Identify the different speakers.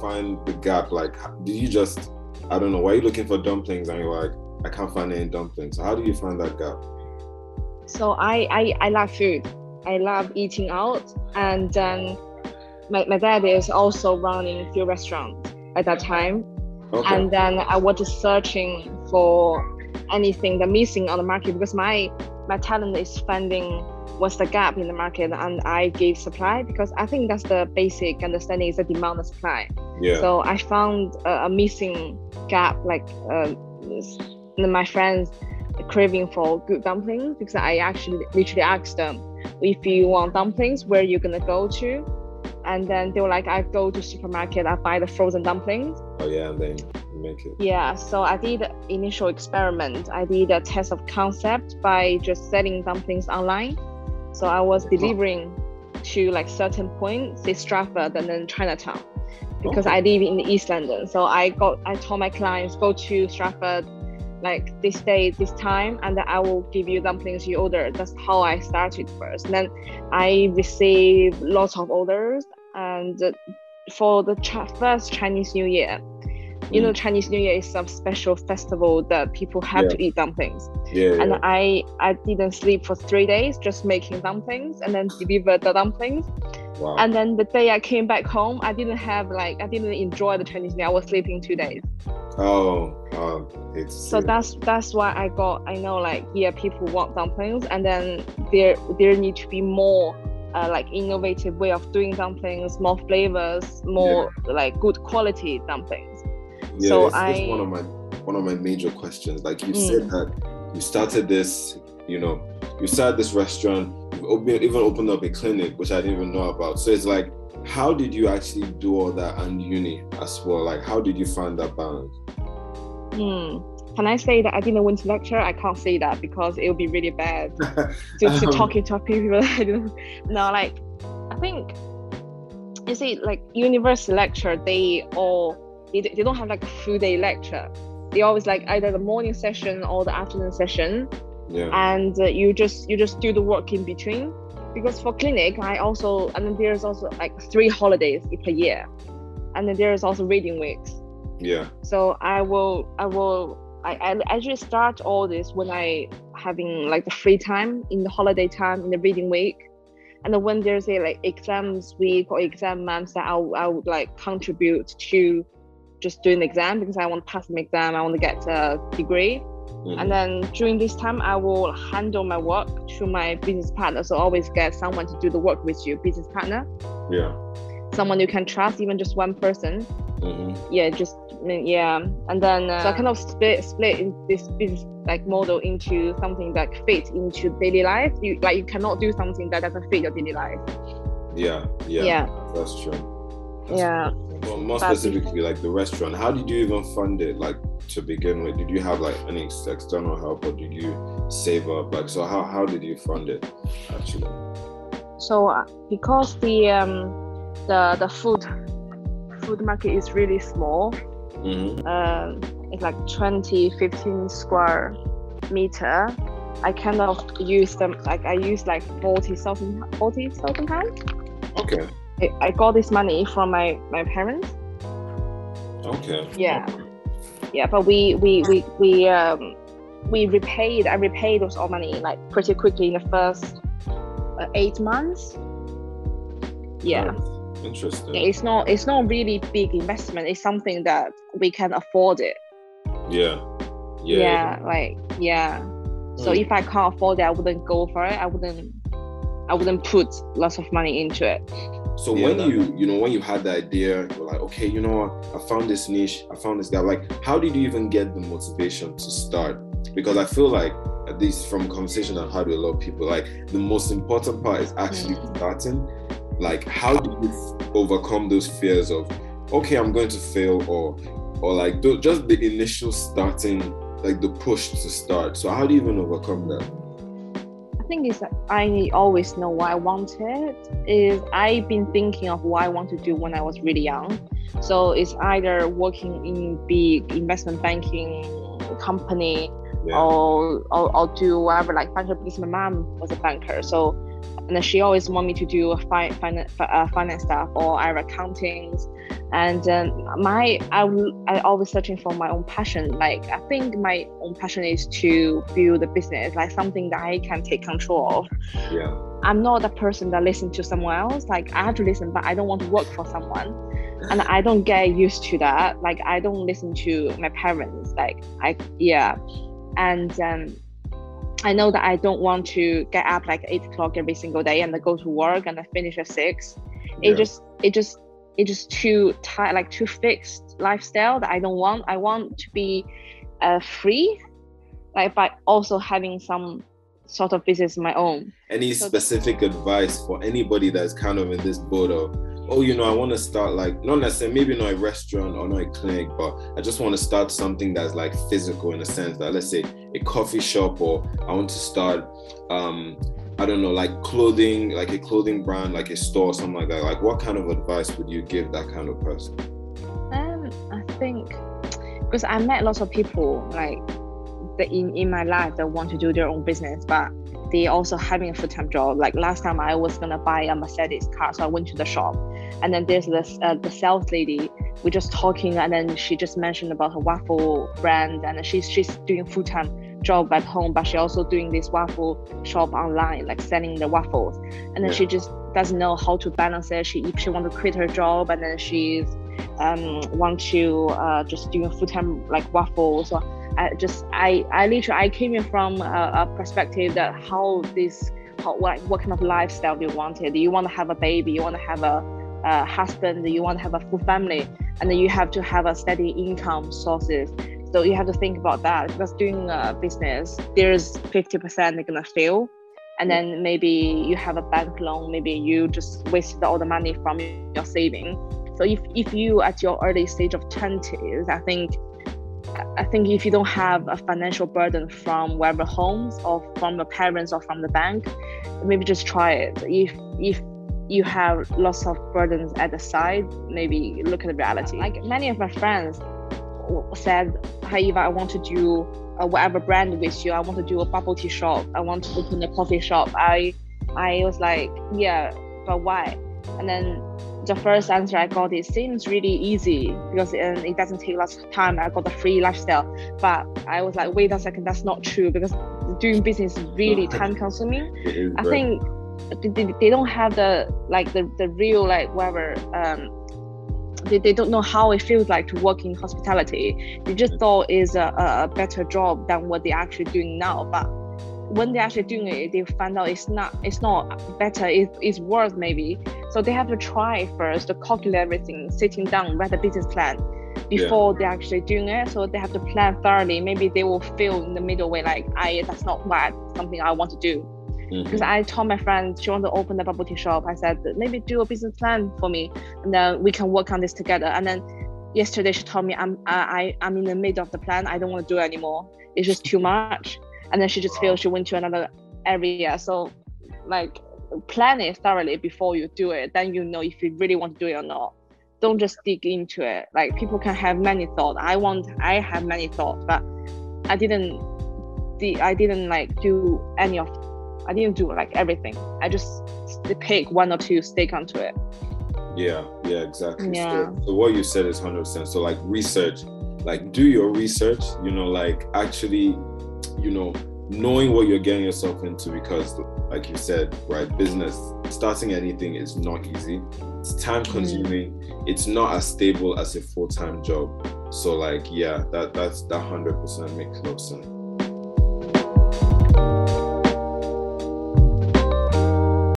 Speaker 1: find the gap? Like, do you just, I don't know, why are you looking for dumplings and you're like, I can't find any dumplings? So how do you find that gap?
Speaker 2: So I, I, I love food. I love eating out. And then my, my dad is also running a few restaurants at that time. Okay. And then I was just searching for anything that missing on the market because my my talent is finding what's the gap in the market and I gave supply because I think that's the basic understanding is the demand and supply. Yeah. So I found a, a missing gap like uh, my friends craving for good dumplings because I actually literally asked them if you want dumplings where you're gonna go to? And then they were like i go to supermarket i buy the frozen dumplings.
Speaker 1: Oh yeah and then make it.
Speaker 2: Yeah so i did initial experiment. I did a test of concept by just selling dumplings online so i was delivering to like certain points say stratford and then chinatown because i live in east london so i got i told my clients go to stratford like this day, this time, and then I will give you dumplings you order. That's how I started first. And then I received lots of orders, and uh, for the ch- first Chinese New Year, you know, mm. Chinese New Year is some special festival that people have yeah. to eat dumplings. Yeah, and yeah. I I didn't sleep for three days just making dumplings and then delivered the dumplings. Wow. And then the day I came back home, I didn't have like I didn't enjoy the Chinese New Year. I was sleeping two days.
Speaker 1: Oh, oh it's
Speaker 2: so that's that's why I got I know like yeah people want dumplings and then there there need to be more uh, like innovative way of doing dumplings, more flavors, more yeah. like good quality dumplings.
Speaker 1: Yeah, so it's, I it's one of my one of my major questions. Like you mm. said that you started this, you know, you started this restaurant, you've even opened up a clinic, which I didn't even know about. So it's like how did you actually do all that and uni as well? Like, how did you find that balance?
Speaker 2: Hmm. Can I say that I didn't win to lecture? I can't say that because it would be really bad to, to um, talk to people. No, like I think you see, like university lecture, they all they, they don't have like a full day lecture. They always like either the morning session or the afternoon session. Yeah. And uh, you just you just do the work in between because for clinic I also and then there's also like three holidays per year, and then there's also reading weeks.
Speaker 1: Yeah.
Speaker 2: So I will I will I, I actually start all this when I having like the free time in the holiday time in the reading week, and then when there's a like exams week or exam months that I I would like contribute to just doing the exam because I want to pass an exam I want to get a degree Mm-hmm. And then during this time, I will handle my work to my business partner. So always get someone to do the work with you, business partner.
Speaker 1: Yeah.
Speaker 2: Someone you can trust, even just one person. Mm-hmm. Yeah, just yeah. And then uh, so I kind of split split this business like model into something that fits into daily life. You like you cannot do something that doesn't fit your daily life.
Speaker 1: Yeah, yeah, yeah. That's true. That's
Speaker 2: yeah.
Speaker 1: True. Well, more specifically, like the restaurant, how did you even fund it? Like to begin with, did you have like any external help, or did you save up? Like, so how how did you fund it actually?
Speaker 2: So uh, because the um the the food food market is really small, mm-hmm. um, it's like 20, 15 square meter. I kind of use them like I use like 40,000 40,000 pounds.
Speaker 1: Okay.
Speaker 2: I, got this money from my my parents.
Speaker 1: Okay.
Speaker 2: Yeah, yeah, but we we we we um we repaid. I repaid those all money like pretty quickly in the first uh, eight months. Yeah.
Speaker 1: interesting.
Speaker 2: It's not it's not really big investment. It's something that we can afford it.
Speaker 1: Yeah. Yeah.
Speaker 2: Yeah. Like yeah. So mm. if I can't afford it, I wouldn't go for it. I wouldn't. I wouldn't put lots of money into it.
Speaker 1: So yeah, when you, you know, when you had the idea, you're like, okay, you know what, I found this niche, I found this guy. Like, how did you even get the motivation to start? Because I feel like, at least from conversation I've had with a lot of people, like the most important part is actually mm. starting. Like, how do you overcome those fears of, okay, I'm going to fail, or, or like just the initial starting, like the push to start. So how do you even overcome that?
Speaker 2: Thing is that I always know what I wanted. Is I've been thinking of what I want to do when I was really young. So it's either working in big investment banking company yeah. or, or, or do whatever like financial because my mom was a banker. So and she always want me to do fi- finance, uh, finance stuff or either accountings. And um, my I, I always searching for my own passion. Like i think my own passion is to build a business like something that i can take control of.
Speaker 1: Yeah.
Speaker 2: I'm not the person that listen to someone else. Like i have to listen but i don't want to work for someone. And i don't get used to that. Like i don't listen to my parents. Like i yeah and um I know that I don't want to get up like eight o'clock every single day and then go to work and then finish at six. It just it just it just too tight like too fixed lifestyle that I don't want. I want to be uh, free, like by also having some sort of business of my own.
Speaker 1: Any so specific advice for anybody that's kind of in this boat of oh, you know, I want to start like not necessarily maybe not a restaurant or not a clinic, but I just want to start something that's like physical in a sense that let's say a coffee shop or I want to start um I don't know, like clothing, like a clothing brand, like a store, something like that. Like what kind of advice would you give that kind of person?
Speaker 2: Um, I think because I met lots of people like in, in my life that want to do their own business, but they also having a full-time job. Like last time I was gonna buy a Mercedes car, so I went to the shop, and then there's this uh, the sales lady. We're just talking, and then she just mentioned about her waffle brand, and she's she's doing full-time job at home, but she also doing this waffle shop online, like selling the waffles. And then yeah. she just doesn't know how to balance it. She if she want to quit her job, and then she's um want to uh, just doing full-time like waffles. So I just I I literally I came in from a, a perspective that how this how what, what kind of lifestyle do you wanted? Do you want to have a baby? You want to have a, a husband? You want to have a full family? And then you have to have a steady income sources. So you have to think about that because doing a business, there's 50% they're gonna fail. And then maybe you have a bank loan, maybe you just wasted all the money from your saving. So if, if you at your early stage of 20s, I think I think if you don't have a financial burden from wherever homes or from the parents or from the bank, maybe just try it. If if you have lots of burdens at the side, maybe look at the reality. Like many of my friends said, "Hey Eva, I want to do uh, whatever brand with you. I want to do a bubble tea shop. I want to open a coffee shop." I I was like, "Yeah, but why?" And then the first answer I got it seems really easy because it, it doesn't take lots of time. I got a free lifestyle, but I was like, wait a second, that's not true because doing business is really time consuming. I think they, they don't have the like the, the real like whatever um they, they don't know how it feels like to work in hospitality. They just thought it's a, a better job than what they're actually doing now. But when they're actually doing it, they find out it's not it's not better. It, it's worse maybe. So they have to try first to calculate everything, sitting down, write a business plan before yeah. they're actually doing it. So they have to plan thoroughly. Maybe they will feel in the middle way like I that's not what something I want to do. Because mm-hmm. I told my friend she wanted to open a bubble tea shop. I said maybe do a business plan for me, and then we can work on this together. And then yesterday she told me I'm I I'm in the middle of the plan. I don't want to do it anymore. It's just too much and then she just feels she went to another area so like plan it thoroughly before you do it then you know if you really want to do it or not don't just dig into it like people can have many thoughts i want i have many thoughts but i didn't the i didn't like do any of i didn't do like everything i just pick one or two stick onto it
Speaker 1: yeah yeah exactly
Speaker 2: yeah.
Speaker 1: So, so what you said is 100% so like research like do your research you know like actually you know, knowing what you're getting yourself into because like you said, right, business, starting anything is not easy. It's time mm-hmm. consuming. Mm-hmm. It's not as stable as a full-time job. So like, yeah, that that's that hundred percent makes no sense.